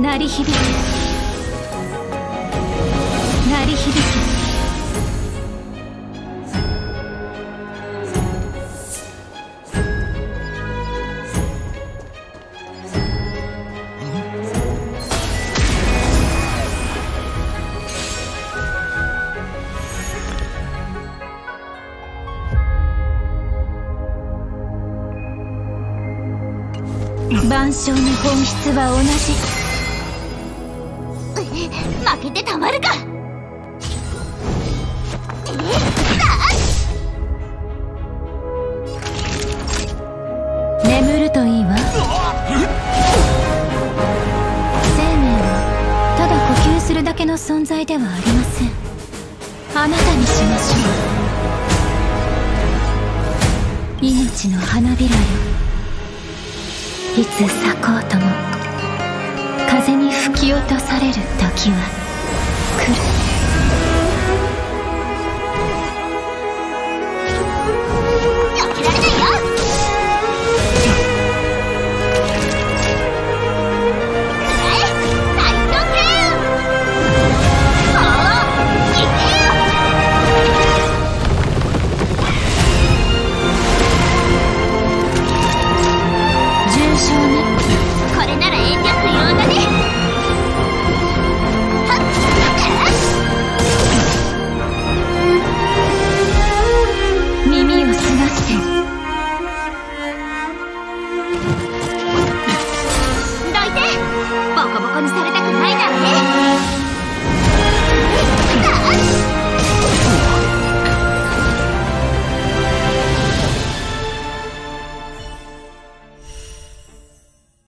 鳴り響け鳴り響け万象の本質は同じまるか。眠るといいわ。生命はただ呼吸するだけの存在ではありません。あなたにしましょう。命の花びらよ。いつ咲こうとも。風に吹き落とされる時は。重傷に I'm I